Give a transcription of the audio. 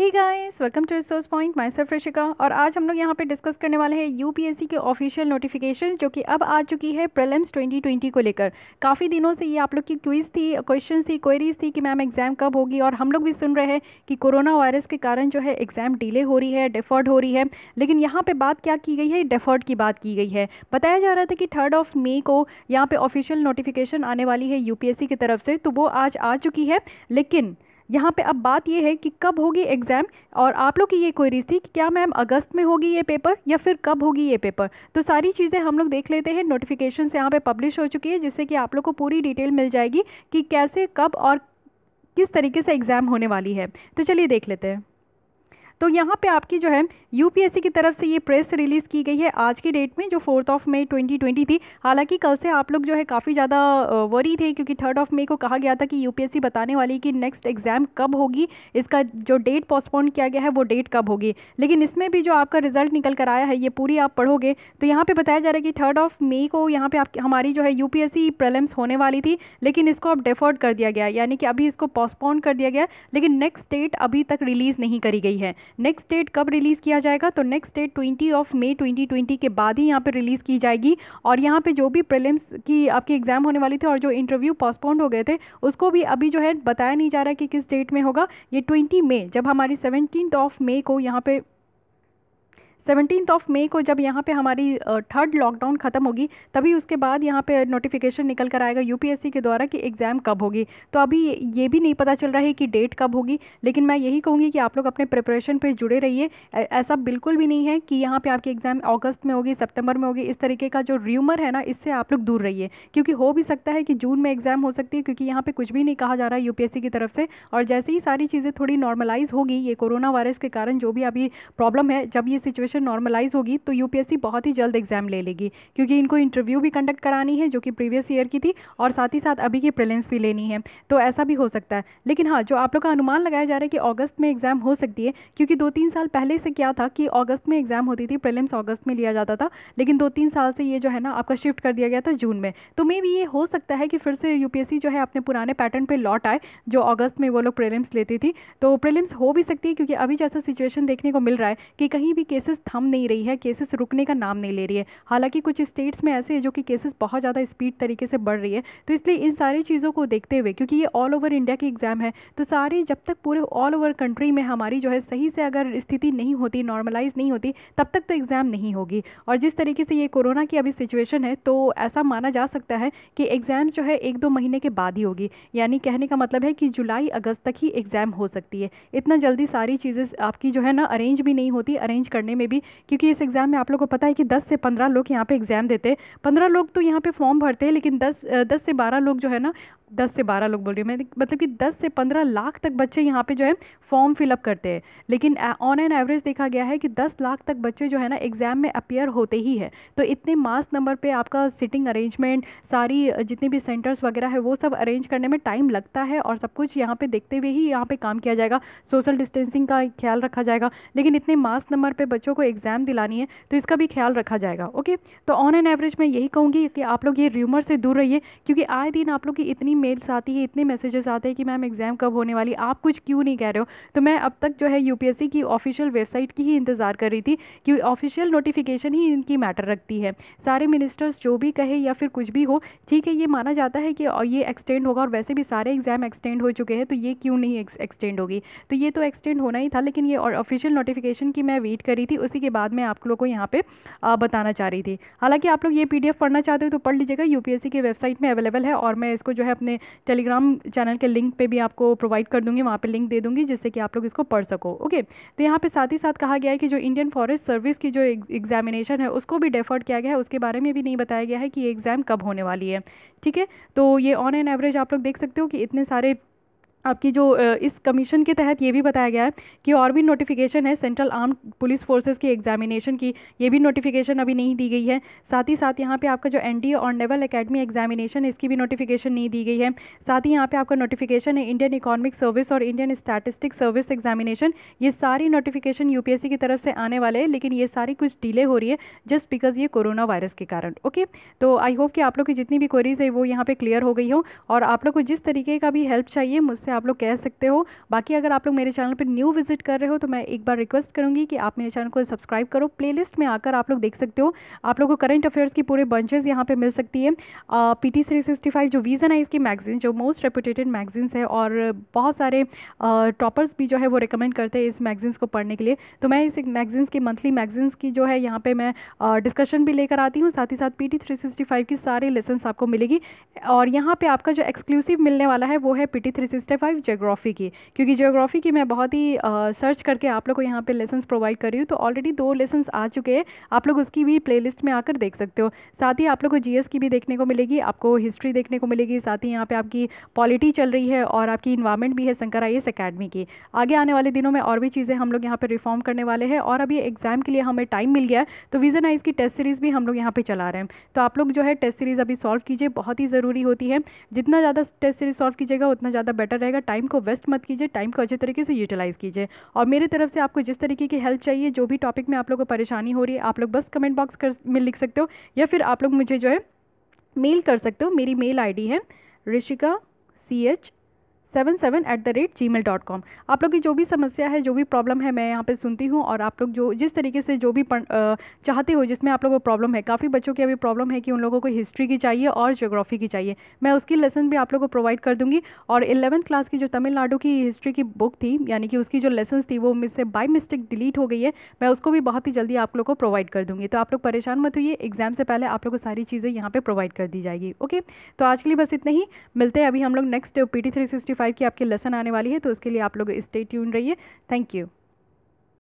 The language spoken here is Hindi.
Hey guys welcome to resource point my self Rishika और आज हम लोग यहाँ पे डिस्कस करने वाले हैं यूपीएससी के ऑफिशियल नोटिफिकेशन जो कि अब आ चुकी है प्रीलिम्स 2020 को लेकर। काफ़ी दिनों से ये आप लोग की क्विज थी क्वेश्चन थी क्वेरीज थी कि मैम एग्ज़ाम कब होगी और हम लोग भी सुन रहे हैं कि कोरोना वायरस के कारण जो है एग्ज़ाम डिले हो रही है डिफर्ड हो रही है। लेकिन यहाँ पर बात क्या की गई है? डिफर्ड की बात की गई है। बताया जा रहा था कि थर्ड ऑफ़ मे को यहाँ पर ऑफिशियल नोटिफिकेशन आने वाली है यूपीएससी की तरफ़ से तो वो आज आ चुकी है। लेकिन यहाँ पे अब बात ये है कि कब होगी एग्ज़ाम और आप लोग की ये क्वेरीज थी कि क्या मैम अगस्त में होगी ये पेपर या फिर कब होगी ये पेपर तो सारी चीज़ें हम लोग देख लेते हैं। नोटिफिकेशन से यहाँ पे पब्लिश हो चुकी है, जिससे कि आप लोग को पूरी डिटेल मिल जाएगी कि कैसे, कब और किस तरीके से एग्ज़ाम होने वाली है। तो चलिए देख लेते हैं। तो यहाँ पे आपकी जो है यूपीएससी की तरफ़ से ये प्रेस रिलीज़ की गई है। आज की डेट में जो फोर्थ ऑफ़ मई 2020 थी। हालाँकि कल से आप लोग जो है काफ़ी ज़्यादा वरी थे क्योंकि थर्ड ऑफ़ मई को कहा गया था कि यूपीएससी बताने वाली कि नेक्स्ट एग्ज़ाम कब होगी। इसका जो डेट पोस्टपोन किया गया है, वो डेट कब होगी। लेकिन इसमें भी जो आपका रिज़ल्ट निकल कर आया है, ये पूरी आप पढ़ोगे तो यहाँ पर बताया जा रहा है कि थर्ड ऑफ़ मई को यहाँ पर आप हमारी जो है यू पी होने वाली थी, लेकिन इसको अब डिफॉर्ड कर दिया गया यानी कि अभी इसको पोस्टपोन कर दिया गया लेकिन नेक्स्ट डेट अभी तक रिलीज़ नहीं करी गई है। नेक्स्ट डेट कब रिलीज़ किया जाएगा? तो next date twenty of May 2020 के बाद ही यहाँ पे रिलीज़ की जाएगी। और यहाँ पर जो भी प्रेलिम्स की आपकी एग्ज़ाम होने वाली थी और जो इंटरव्यू पोस्टपोन्ड हो गए थे, उसको भी अभी जो है बताया नहीं जा रहा है कि किस डेट में होगा। ये ट्वेंटी मे जब हमारी सेवनटीन ऑफ़ मे को यहाँ पे सेवनटीन ऑफ़ मे को जब यहाँ पे हमारी थर्ड लॉकडाउन ख़त्म होगी, तभी उसके बाद यहाँ पे नोटिफिकेशन निकल कर आएगा यूपीएससी के द्वारा कि एग्ज़ाम कब होगी। तो अभी ये भी नहीं पता चल रहा है कि डेट कब होगी, लेकिन मैं यही कहूँगी कि आप लोग अपने प्रिपरेशन पर जुड़े रहिए। ऐसा बिल्कुल भी नहीं है कि यहाँ पर आपकी एग्ज़ाम अगस्त में होगी सेप्टेम्बर में होगी, इस तरीके का जो र्यूमर है ना, इससे आप लोग दूर रहिए। क्योंकि हो भी सकता है कि जून में एग्ज़ाम हो सकती है, क्योंकि यहाँ पर कुछ भी नहीं कहा जा रहा है यूपीएससी की तरफ़ से। और जैसे ही सारी चीज़ें थोड़ी नॉर्मलाइज़ होगी, ये कोरोना वायरस के कारण जो भी अभी प्रॉब्लम है, जब ये सिचुएशन सिचुएशन नॉर्मलाइज होगी तो यूपीएससी बहुत ही जल्द एग्ज़ाम ले लेगी। क्योंकि इनको इंटरव्यू भी कंडक्ट करानी है, जो कि प्रीवियस ईयर की थी, और साथ ही साथ अभी की प्रिलिम्स भी लेनी है। तो ऐसा भी हो सकता है। लेकिन हाँ जो आप लोग का अनुमान लगाया जा रहा है कि अगस्त में एग्ज़ाम हो सकती है, क्योंकि दो तीन साल पहले से क्या था कि अगस्त में एग्ज़ाम होती थी, प्रिलिम्स अगस्त में लिया जाता था, लेकिन दो तीन साल से ये जो है ना, आपका शिफ्ट कर दिया गया था जून में। तो मे भी ये हो सकता है कि फिर से यूपीएससी जो है अपने पुराने पैटर्न पर लौट आए, जो अगस्त में वो लोग प्रिलिम्स लेती थी। तो प्रिलिम्स हो भी सकती है, क्योंकि अभी जैसा सिचुएशन देखने को मिल रहा है कि कहीं भी केसेस थम नहीं रही है केसेस रुकने का नाम नहीं ले रही है। हालाँकि कुछ स्टेट्स में ऐसे है जो कि केसेस बहुत ज़्यादा स्पीड तरीके से बढ़ रही है। तो इसलिए इन सारी चीज़ों को देखते हुए, क्योंकि ये ऑल ओवर इंडिया की एग्ज़ाम है तो सारे जब तक पूरे ऑल ओवर कंट्री में हमारी जो है सही से अगर स्थिति नहीं होती नॉर्मलाइज नहीं होती, तब तक तो एग्ज़ाम नहीं होगी। और जिस तरीके से ये कोरोना की अभी सिचुएशन है तो ऐसा माना जा सकता है कि एग्ज़ाम जो है एक दो महीने के बाद ही होगी। यानी कहने का मतलब है कि जुलाई, अगस्त तक ही एग्ज़ाम हो सकती है। इतना जल्दी सारी चीज़ें आपकी जो है ना अरेंज भी नहीं होती अरेंज करने में भी, क्योंकि इस एग्ज़ाम में आप लोगों को पता है कि 10 से 15 लोग यहाँ पे एग्ज़ाम देते हैं। 15 लोग तो यहाँ पे फॉर्म भरते हैं, लेकिन 10 10 से 12 लोग जो है ना दस से बारह लोग बोल रही हूँ। मैं मतलब कि दस से पंद्रह लाख तक बच्चे यहाँ पे जो है फॉर्म फिलअप करते हैं। लेकिन ऑन एन एवरेज देखा गया है कि दस लाख तक बच्चे जो है ना एग्ज़ाम में अपियर होते ही है। तो इतने मास नंबर पे आपका सिटिंग अरेंजमेंट सारी जितने भी सेंटर्स वगैरह है, वो सब अरेंज करने में टाइम लगता है और सब कुछ यहाँ पर देखते हुए ही यहाँ पर काम किया जाएगा। सोशल डिस्टेंसिंग का ख्याल रखा जाएगा। लेकिन इतने मास नंबर पर बच्चों को एग्ज़ाम दिलानी है तो इसका भी ख्याल रखा जाएगा ओके तो ऑन एन एवरेज मैं यही कहूँगी कि आप लोग ये र्यूमर से दूर रहिए, क्योंकि आए दिन आप लोग की इतनी मेल्स आती है, इतने मैसेजेस आते हैं कि मैम एग्ज़ाम कब होने वाली, आप कुछ क्यों नहीं कह रहे हो? तो मैं अब तक जो है यूपीएससी की ऑफिशियल वेबसाइट की ही इंतज़ार कर रही थी कि ऑफिशियल नोटिफिकेशन ही इनकी मैटर रखती है। सारे मिनिस्टर्स जो भी कहे या फिर कुछ भी हो, ठीक है, ये माना जाता है कि ये एक्सटेंड होगा और वैसे भी सारे एग्ज़ाम एक्सटेंड हो चुके हैं तो ये क्यों नहीं एक्सटेंड होगी? तो ये तो एक्सटेंड होना ही था, लेकिन ये और ऑफिशियल नोटिफिकेशन की मैं वेट करी थी, उसी के बाद मैं आप लोगों को यहाँ पे बताना चाह रही थी। हालाँकि आप लोग ये पीडीएफ पढ़ना चाहते हो तो पढ़ लीजिएगा यूपीएससी की वेबसाइट में अवेलेबल है और मैं इसको जो है अपने टेलीग्राम चैनल के लिंक पे भी आपको प्रोवाइड कर दूँगी, वहाँ पे लिंक दे दूँगी जिससे कि आप लोग इसको पढ़ सको ओके तो यहाँ पे साथ ही साथ कहा गया है कि जो इंडियन फॉरेस्ट सर्विस की जो एग्जामिनेशन है, उसको भी डेफर्ड किया गया है। उसके बारे में भी नहीं बताया गया है कि ये एग्ज़ाम कब होने वाली है, ठीक है? तो ये ऑन एन एवरेज आप लोग देख सकते हो कि इतने सारे आपकी जो इस कमीशन के तहत ये भी बताया गया है कि और भी नोटिफिकेशन है सेंट्रल आर्म पुलिस फोर्सेस की एग्जामिनेशन की, ये भी नोटिफिकेशन अभी नहीं दी गई है। साथ ही साथ यहाँ पे आपका जो एनडीए और नेवल एकेडमी एग्जामिनेशन है, इसकी भी नोटिफिकेशन नहीं दी गई है। साथ ही यहाँ पे आपका नोटिफिकेशन है इंडियन इकोनॉमिक सर्विस और इंडियन स्टैटिस्टिक सर्विस एग्जामिनेशन ये सारी नोटिफिकेशन यूपीएससी की तरफ़ से आने वाले हैं, लेकिन ये सारी कुछ डिले हो रही है जस्ट बिकॉज़ ये कोरोना वायरस के कारण ओके तो आई होप कि आप लोग की जितनी भी क्वेरीज है, वो यहाँ पर क्लियर हो गई हो, और आप लोग को जिस तरीके का भी हेल्प चाहिए, मुझसे से आप लोग कह सकते हो। बाकी अगर आप लोग मेरे चैनल पर न्यू विज़िट कर रहे हो तो मैं एक बार रिक्वेस्ट करूँगी कि आप मेरे चैनल को सब्सक्राइब करो। प्ले में आकर आप लोग देख सकते हो। आप लोग को करंट अफेयर्स की पूरे बंचेज यहाँ पर मिल सकती है। पी टी जो वीज़न है इसकी मैगजीन जो मोस्ट रेपुटेटेड मैगजीन्स है और बहुत सारे टॉपर्स भी जो है वो रिकमेंड करते हैं इस मैगजीन्स को पढ़ने के लिए। तो मैं इस मैगजीन्स की मंथली मैगजीन्स की जो है यहाँ पे मैं डिस्कशन भी लेकर आती हूँ। साथ ही साथ P T three sixty five की सारे लेसन आपको मिलेगी। और यहाँ पे आपका जो एक्सक्लूसिव मिलने वाला है वो है P T three sixty five geography की, क्योंकि जोग्राफी की मैं बहुत ही सर्च करके आप लोग को यहाँ पे लेसन प्रोवाइड कर रही हूँ तो ऑलरेडी दो लेसन आ चुके हैं, आप लोग उसकी भी प्ले में आकर देख सकते हो। साथ ही आप लोग को जीएस की भी देखने को मिलेगी, आपको हिस्ट्री देखने को मिलेगी, साथ ही यहाँ पे आपकी पॉलिटी चल रही है और आपकी इन्वायरमेंट भी है शंकर आई अकेडमी की। आगे आने वाले दिनों में और भी चीज़ें हम लोग यहाँ पर रिफॉर्म करने वाले हैं और अभी एग्ज़ाम के लिए हमें टाइम मिल गया तो विजन आइज़ की टेस्ट सीरीज़ भी हम लोग यहाँ पर चला रहे हैं। तो आप लोग जो है टेस्ट सीरीज़ अभी सॉल्व कीजिए, बहुत ही ज़रूरी होती है। जितना ज़्यादा टेस्ट सीरीज़ सॉल्व कीजिएगा, उतना ज़्यादा बेटर रहेगा। टाइम को वेस्ट मत कीजिए टाइम को अच्छे तरीके से यूटिलाइज़ कीजिए। और मेरी तरफ़ से आपको जिस तरीके की हेल्प चाहिए, जो भी टॉपिक में आप लोग को परेशानी हो रही है, आप लोग बस कमेंट बॉक्स में लिख सकते हो, या फिर आप लोग मुझे जो है मेल कर सकते हो। मेरी मेल आईडी है, Rishika C H seven seven at the rate Gmail dot com आप लोग की जो भी समस्या है, जो भी प्रॉब्लम है, मैं यहाँ पे सुनती हूँ और आप लोग जो, जिस तरीके से जो भी चाहते हो, जिसमें आप लोगों को प्रॉब्लम है, काफ़ी बच्चों की अभी प्रॉब्लम है कि उन लोगों को हिस्ट्री की चाहिए और जोग्राफी की चाहिए। मैं उसकी लेसन भी आप लोग को प्रोवाइड कर दूँगी और इलेवंथ क्लास की जो तमिलनाडु की हिस्ट्री की बुक थी, यानी कि उसकी जो लेसन थी, वो मुझसे बाई मिस्टेक डिलीट हो गई है, मैं उसको भी बहुत ही जल्दी आप लोग को प्रोवाइड कर दूँगी। तो आप लोग परेशान मत होइए एग्ज़ाम से पहले आप लोग को सारी चीज़ें यहाँ पर प्रोवाइड कर दी जाएगी ओके तो आज के लिए बस इतना ही, मिलते हैं अभी हम लोग next P T three sixty five की आपकी लेसन आने वाली है तो उसके लिए आप लोग स्टे ट्यून रहिए। Thank you